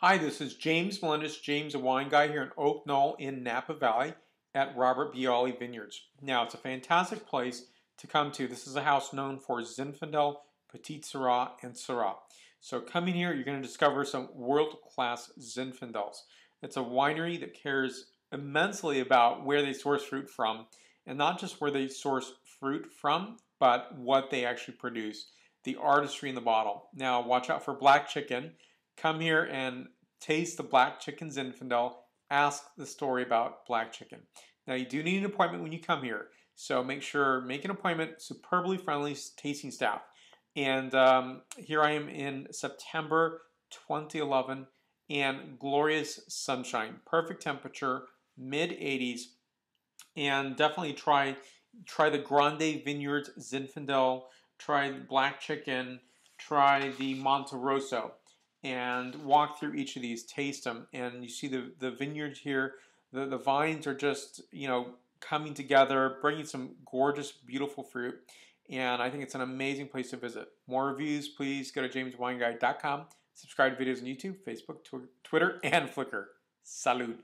Hi, this is James Melendez, James, a wine guy here in Oak Knoll in Napa Valley at Robert Biale Vineyards. Now, it's a fantastic place to come to. This is a house known for Zinfandel, Petite Sirah, and Syrah. So coming here, you're going to discover some world-class Zinfandels. It's a winery that cares immensely about where they source fruit from, and not just where they source fruit from, but what they actually produce, the artistry in the bottle. Now, watch out for black chicken come here and taste the black chicken Zinfandel, ask the story about black chicken. Now you do need an appointment when you come here, so make sure, make an appointment, superbly friendly tasting staff. And um, here I am in September 2011 and glorious sunshine, perfect temperature, mid 80s, and definitely try try the Grande Vineyards Zinfandel, try the black chicken, try the Monte Rosso and walk through each of these, taste them, and you see the, the vineyards here. The, the vines are just, you know, coming together, bringing some gorgeous, beautiful fruit. And I think it's an amazing place to visit. More reviews, please go to jameswineguide.com. Subscribe to videos on YouTube, Facebook, Twitter, and Flickr. Salud.